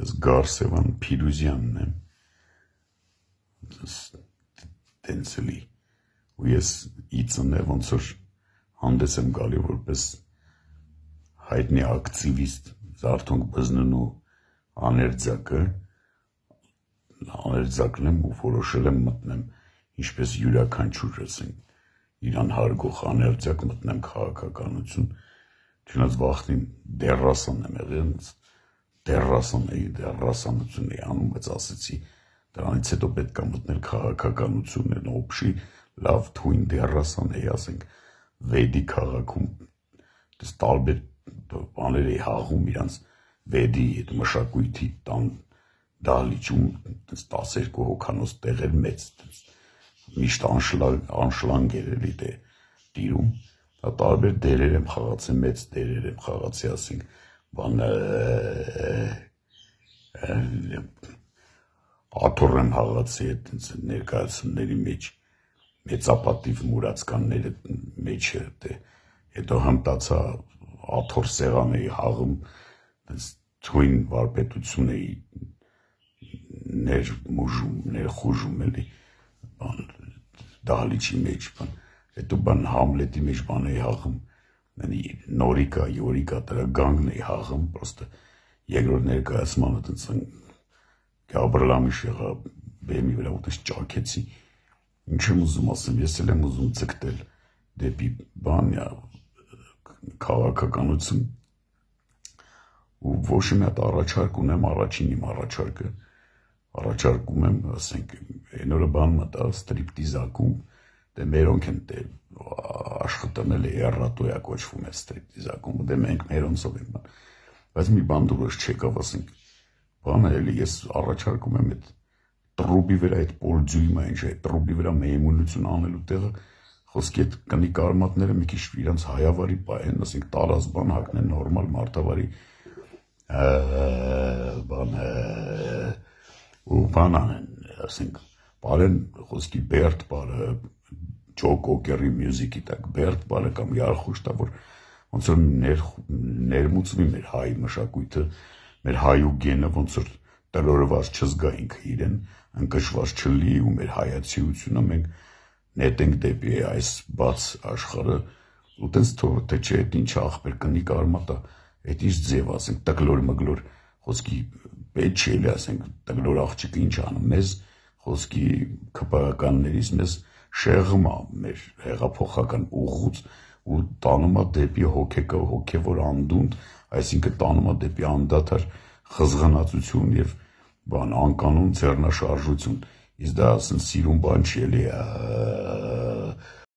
Ես Գարսևան Փիրուզյանն եմ։ Տենցելի։ Ու ես իծն է ոնց որ հանդես եմ գալի որպես հայտնի ակտիվիստ Զարթոնք բզննու աներձակը աներձակն եմ ու որոշել եմ մտնեմ ինչպես յուրաքանչյուր ասենք իրան հարգող աներձակ մտնեմ քաղաքականություն չնայած վախտին դերասան եմ եղել դեռասան էի, դեռասանություն էի անում, բայց ասեցի, դրանից հետո պետք է մտնել քաղաքականություն են օբշի, լավ թույն դեռասան էի, ասենք, վեդի քաղաքում դες տարբեր բաներ էի հաղում իրանց վեդի այդ մշակույթի տան դալիճում դες 12 հոկանոց տեղեր մեծ դες միշտ անշլանգ անշլանգ էր էլի դե տիրում դա տարբեր դերեր եմ խաղացել մեծ դերեր եմ խաղացի ասենք բան աթոռ եմ հաղացի այդ ներկայացումների մեջ մեծապատիվ մուրացկանները մեջը դե հետո հմտացա աթոռ սեղան էի հաղում թույն վարպետություն էի ներ մուժում ներ խուժում էլի բան դահլիճի մեջ բան հետո բան համլետի մեջ բան էի հաղում նորիկա, յորիկա դրա գանգն էի հաղում, պրոստը երկրորդ ներկայացմանը տենց գաբրլամիշ եղա բեմի վրա ուտես ճակեցի, ինչ եմ ուզում ասեմ, ես էլ եմ ուզում ծկտել դեպի բանյա քաղաքականություն ու ոչ մի հատ առաջարկ ունեմ, առաջին իմ առաջարկը առաջարկում եմ, ասենք, այն օրը բան մտա ստրիպտիզակում, դե մերոնք են դե աշխատում էլ էրատոյա կոչվում է ստրիպտիզակում, դե մենք մերոնցով բան։ Բայց մի բան դուրս չեկավ, ասենք, բանը էլի ես առաջարկում եմ այդ տրուբի վրա այդ պոլձույմը, ինչ է, տրուբի վրա մեյմունություն անելու տեղը խոսքի այդ կնի կարմատները մի քիչ իրանց հայավարի պայեն, ասենք տարած բան հակնեն նորմալ մարտավարի բան ու բան անեն, ասենք, բարեն խոսքի բերտ բարը Ջո Կոկերի մյուզիկի տակ Բերտ բանը կամ Յարխուշտա որ ոնց որ ներ ներմուծվի մեր հայ մշակույթը մեր հայու գենը ոնց որ տրորված չզգայինք իրեն ընկճված չլի ու մեր հայացիությունը մենք նետենք դեպի այս բաց աշխարհը ու տես թող թե չէ այդ ինչ ախպեր կնի կարմատա այդ ինչ ձև ասենք տկլոր մգլոր խոսքի պետք չէ ասենք տկլոր աղջիկը ինչ անում մեզ խոսքի քպականներից մեզ շեղմա մեր հեղափոխական ուղուց ու տանում է դեպի հոգեկը հոգևոր անդունդ, այսինքն տանում է դեպի անդադար խզղանացություն եւ բան անկանոն ձեռնաշարժություն։ Իսկ դա ասեն սիրուն բան չի էլի,